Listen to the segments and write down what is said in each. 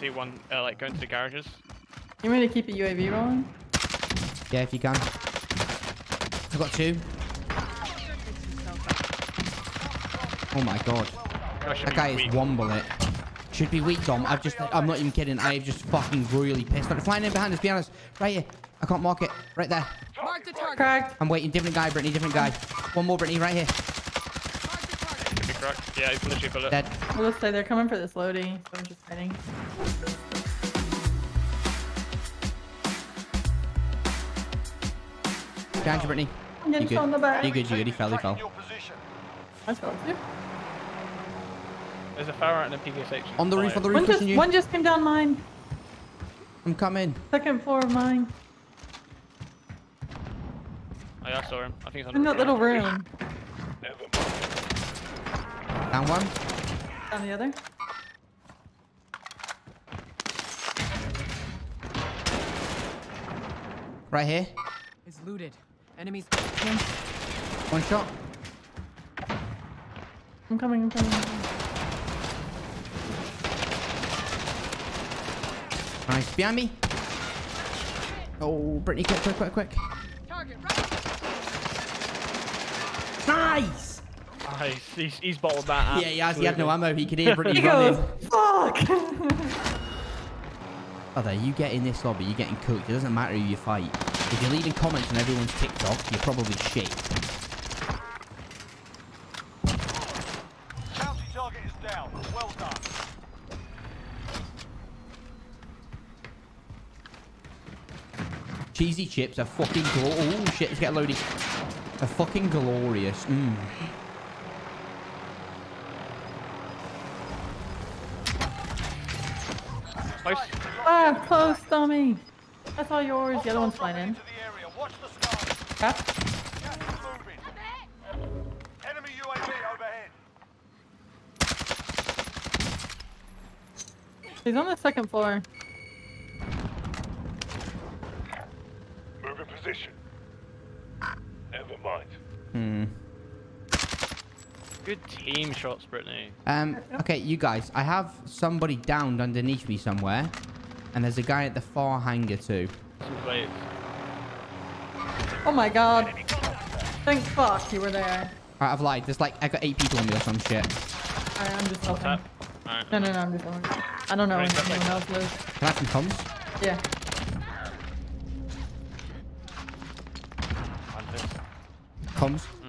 see one uh, like going to the garages. You want me to keep a UAV rolling? Yeah, if you can. I've got two. Oh my god. That That be guy weak. is one bullet. Should be weak, Dom. I've just, I'm not even kidding. I've just fucking really pissed. I'm flying in behind us, be honest. Right here. I can't mark it. Right there. Mark the target. Cracked. I'm waiting. Different guy, Brittany. Different guy. One more, Brittany. Right here. Mark the target. Should be cracked. Yeah, he's literally a bullet. Dead. Well, let's say they're coming for this loading, so I'm just hiding. Behind you, Brittany. I'm getting You shot in the good? back. You good? You good? He fell. He fell. I fell too. There's a Farah and a PKSH. On the roof. On the roof, One just, you. one just came down mine. I'm coming. Second floor of mine. Oh, yeah, I saw him. I think he's on In that little room. Down one. Down the other. Right here. Is looted. Enemies. One shot. I'm coming, I'm coming. I'm coming. Nice. Behind me. Oh, Brittany, quick, quick, quick, quick. Target right. Nice. Nice. He's, he's bottled that. Yeah, he has. He had no ammo. He could hear Brittany He goes, running. fuck! Brother, you get in this lobby, you're getting cooked. It doesn't matter who you fight. If you're leaving comments on everyone's TikTok, you're probably shit. Bounty target is down. Well done. Cheesy chips are fucking glo- Oh shit, let's get loaded. Are fucking glorious. Mm. Ah, close, dummy. That's all yours. The other one's flying in. Overhead. He's on the second floor. Move in position. Never mind. Hmm. Good team shots, Brittany. Um, okay, you guys, I have somebody downed underneath me somewhere. And there's a guy at the far hangar too. Some. Oh my god. Thank fuck you were there. Alright, I've lied. There's like, I got eight people on me or some shit. Alright, I'm just helping. Tap. No, no, no, I'm just helping. I don't know Right, if anyone else is. Can I have some comms? Yeah. On. Comms?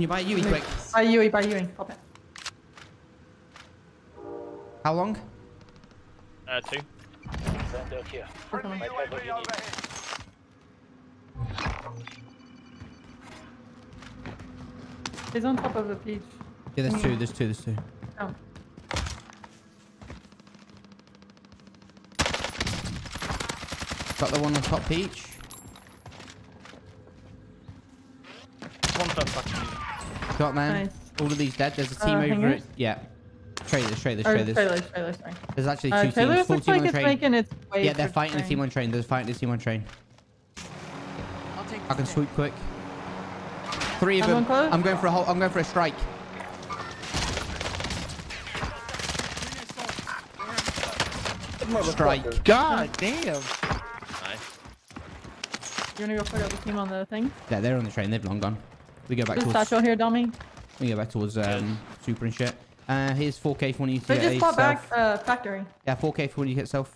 Mm. Can you buy a Yui quick? By Yui, by Yui. Pop it. How long? Uh, two. We're coming. UAV. He's on top of the peach. Yeah, there's two, there's two, there's two. Oh. Got the one on top peach. One third fucking. Got man. Nice. All of these dead. There's a Uh, team over hangers? it. Yeah. Trailers, trailers, Or trailers. trailers, trailers, sorry. There's actually Uh, two trailers teams. Full looks team like on it's train. making its way Yeah, they're for fighting the team on train. They're fighting the team on train. I'll take I can this swoop quick. Three of Someone them. close? I'm going for a whole. I'm going for a strike. Strike. God damn. Nice. You wanna go fuck out the team on the thing? Yeah, they're on the train. They've long gone. We go back There's a towards. satchel here, dummy. We go back towards um, super and shit. Uh, here's 4K for when you They get just a back self. uh, factory. Yeah, 4K for when you get self.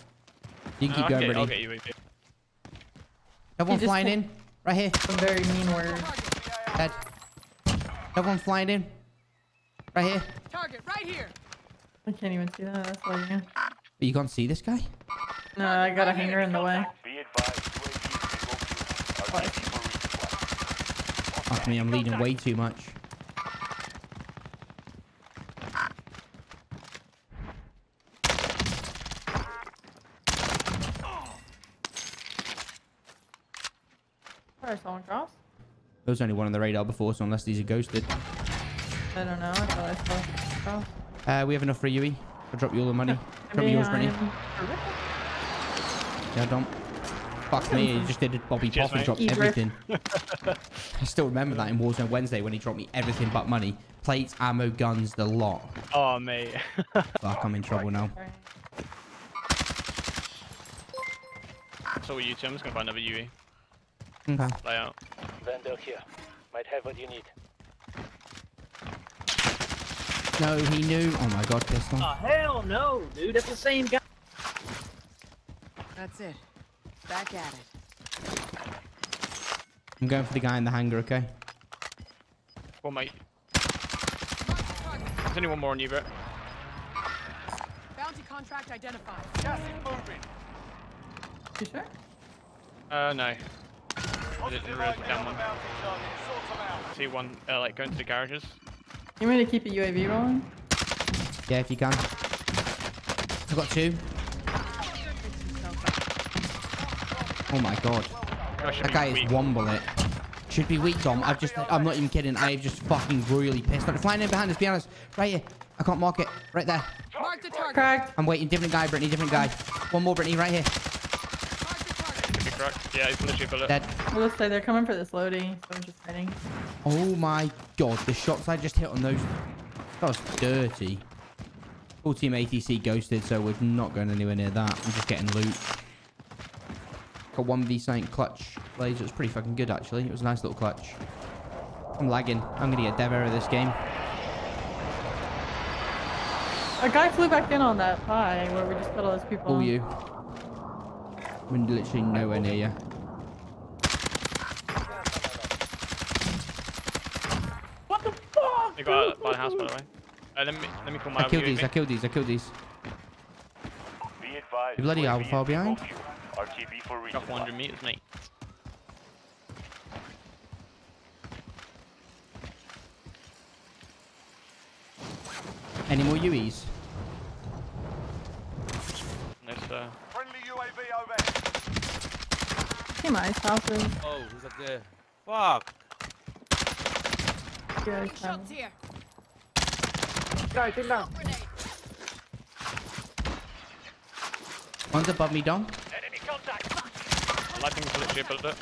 You can keep I'll going, get, I'll get you. AV. Everyone flying in. Right here. Some very mean words. Dead. Everyone flying in. Right here. Target right here. I can't even see that. That's why you. But you can't see this guy? No, I got a hanger in the way. Be advised. UAV What? Fuck me, I'm leading way too much. I saw cross? There was only one on the radar before, so unless these are ghosted. I don't know. I thought I saw a cross. Uh, we have enough for Yui. I'll drop you all the money. Drop me yours, Brittany. Yeah, don't. Fuck me, he just did a Bobby Cheers, Poff and dropped Eat everything. I still remember that in Warzone Wednesday when he dropped me everything but money. Plates, ammo, guns, the lot. Oh, mate. Fuck, I'm in trouble now. So are you two. I'm just gonna find another UE. Okay. Lay out. Vendor here. Might have what you need. No, he knew. Oh my god, pistol. Oh, hell no, dude. That's the same guy. That's it. Back at it. I'm going for the guy in the hangar, okay? Well, mate. There's only one more on you, Brett. Bounty contract identified. Gas is moving. You sure? Uh, no. I Positive didn't realize down the one. bounty target. Sort them out. See one, uh, like going to the garages. You want me to keep a UAV rolling? Yeah, if you can. I've got two. Oh my god. I That be guy is weak. one bullet. Should be weak, Dom. I've just, I'm not even kidding. I've just fucking really pissed. on it. Flying in behind us, be honest. Right here. I can't mark it. Right there. Mark the target. Cracked. I'm waiting. Different guy, Brittany. Different guy. One more, Brittany, right here. Mark the target. Could be correct. Yeah, he's literally bullet. Dead. Well, let's say they're coming for this loading, so I'm just hiding. Oh my god. The shots I just hit on those. That was dirty. Full team ATC ghosted, so we're not going anywhere near that. I'm just getting loot. Got 1v Saint clutch blaze. It was pretty fucking good, actually. It was a nice little clutch. I'm lagging. I'm going to get dev error this game. A guy flew back in on that pie where we just put all those people. All on. you. We're literally nowhere near you. What the fuck? They got out by the house, by the way. Uh, let me let me call my I killed these. I killed these. I killed these. Be advised. You bloody UAV Alpha is behind? Below you. RTB for Got resupply. 400 meters, mate. Any more UEs? No, sir. Friendly UAV overhead. Team ice houses. Oh, he's up there. Fuck. You guys have- Shots here. One's above me, Dom. Enemy contact. Lightning's literally a bullet.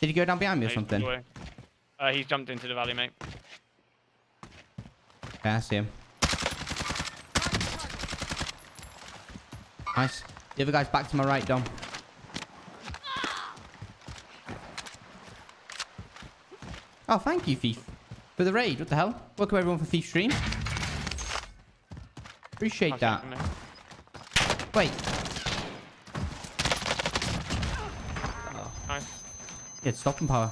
Did he go down behind me or something? away. Uh, he's jumped into the valley, mate. Yeah, I see him. Nice. The other guy's back to my right, Dom. Oh, thank you, Thief. For the raid. What the hell? Welcome everyone for Thief Stream. Appreciate that. Wait. Nice. Yeah, it's stopping power.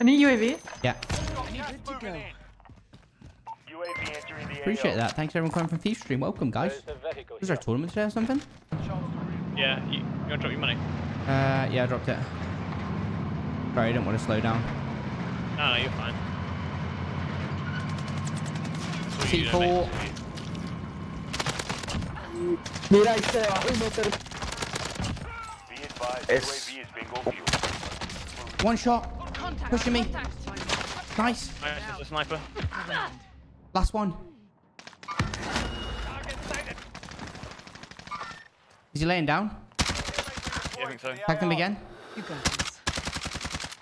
Any UAVs? Yeah. Gas to moving go. in. UAV entering Appreciate that. Thanks everyone coming from Thief Stream. Welcome, guys. There's a vehicle Is there a tournament today or something? Yeah, you, you want to drop your money? Uh, yeah, I dropped it. Sorry, I don't want to slow down. No, no, you're fine. That's all you do, C4. mate. Be advised. UAV is bingo fuel. One shot. Contact. Pushing me. Contact. Nice. Nice, there's a sniper. Last one. Is he laying down? Yeah, I think so. Tag them again. You got this.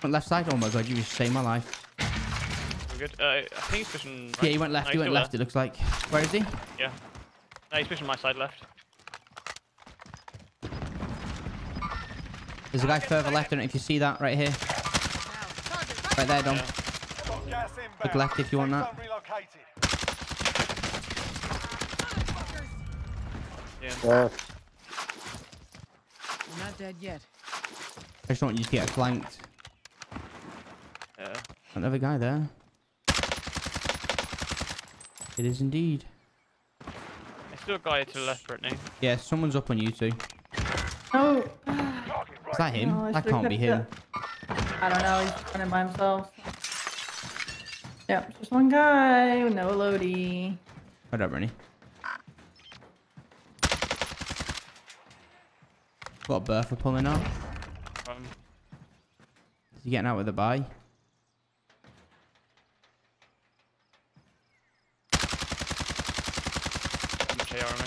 Went left side. Oh my god, you just saved my life. We're good. Uh, I think he's pushing. Right. Yeah, he went left. No, he went still left. there. It looks like. Where is he? Yeah. No, he's pushing my side left. There's a guy further left. I don't know if you see that right here. Now, target. Right there, Dom. Yeah. Got. Look left if you want that. zone relocated. Yeah. You're not dead yet. I just don't want you to get flanked. Yeah. Another guy there. It is indeed. There's still a guy to the left, Brittany. Yeah, someone's up on you two. Oh, Is that him? No, that can't be kept him. I don't know. He's running by himself. Yep, just one guy. No Lodi. What up, any. Got Bertha pulling up. Um, Is he getting out with a buy? how much AR am I?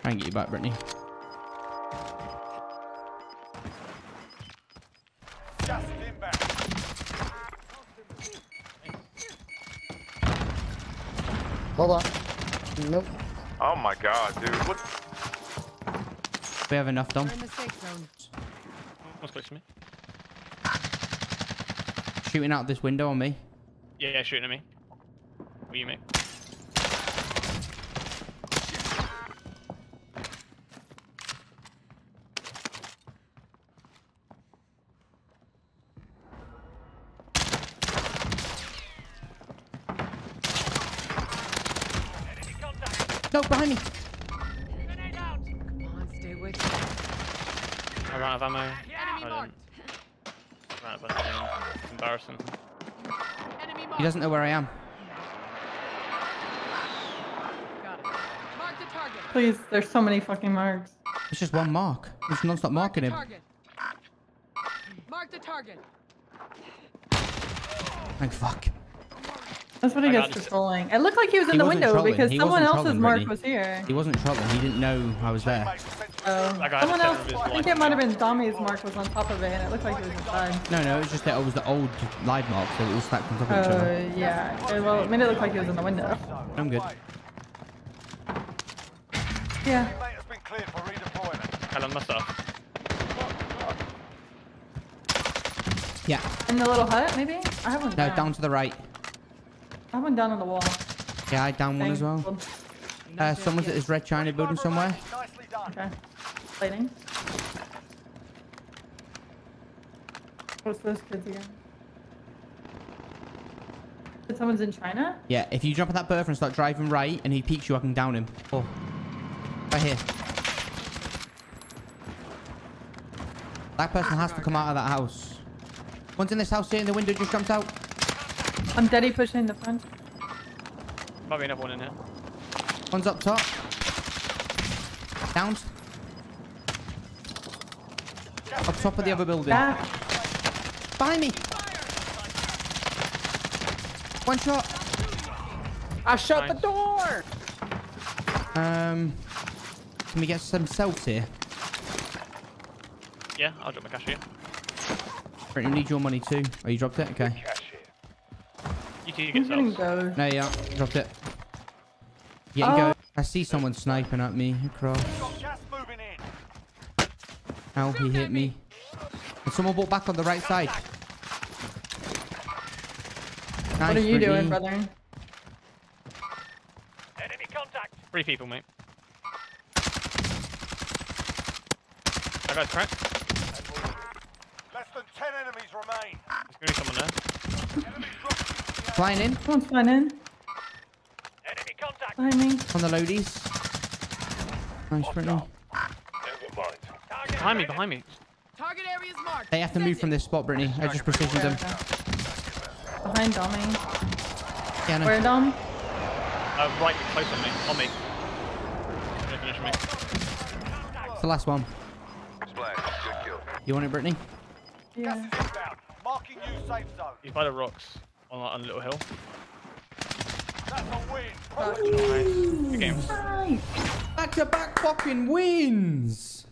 Try and get you back, Brittany. Hold on. Nope. Oh my god, dude. What? We have enough, Dom. We're in the safe zone. One's close to me. Shooting out this window on me. Yeah, yeah, shooting at me. What are you, mate? No, behind me. Come on, stay with me. I ran out of ammo. Enemy I marked. didn't. Ran out of ammo. It's embarrassing. Enemy He doesn't know where I am. Got it. Mark the target. Please, there's so many fucking marks. It's just one mark. It's non-stop Mark marking him. target. Mark the target. Thank fuck. That's what he I gets for it. trolling. It looked like he was in He the window trolling. because He someone else's mark Brittany. was here. He wasn't trolling. He didn't know I was there. Teammates essentially Oh, That guy someone had else. seven of his I think it might have been Tommy's mark was on top of it, and it looked like he was inside. No, no, it was just that it was the old live mark, so it all stacked on top of each oh, other. Oh yeah. Okay, well, it made it look like he was in the window. I'm good. Yeah. Teammate has been cleared for redeployment. Hell on my. Yeah. In the little hut, maybe? I have one No, down. down to the right. I have one down on the wall. Yeah, I down one as well. Thing. Uh, someone's at this red china building somewhere. Okay. Lighting. What's those kids again? Said someone's in China? Yeah, if you jump on that berth and start driving right, and he peeks you, I can down him. Oh. Right here. That person has to come out of that house. One's in this house here in the window, just jumped out. I'm deady pushing the front. Might be another one in here. One's up top. Down. Up top of the other building. Back. Behind me. One shot. I shut Nice. the door! Um, can we get some cells here? Yeah, I'll drop my cash here. Brittany, we need your money too. Oh, you dropped it? Okay. Cash here. You two I'm get getting cells. No, yeah, dropped it. Yeah, Oh. go. I see someone sniping at me across. Got gas moving in. Ow, he hit me. And someone bought back on the right side. Nice, What are you Brittany. doing, brother? Enemy contact. Three people, mate. That guy's cracked. Less than 10 enemies remain. There's gonna be someone there. Enemy dropping into the air. Flying in Someone's flying in. Enemy contact. Behind me. on the loadies. Nice, Brittany. Never Behind me, behind me. Target area is marked. They have to move from this spot, Brittany. I just precisioned them. Behind Dommy. Yeah, no. Where, Dom? Uh, right, close on me. On me. Finish me. It's the last one. Splash. Good kill. You want it, Brittany? Yeah. Gas is inbound. Marking new safe zone. He's by the rocks on, on a little hill. That's a win. Nice. Good game. Nice. Back to back fucking wins.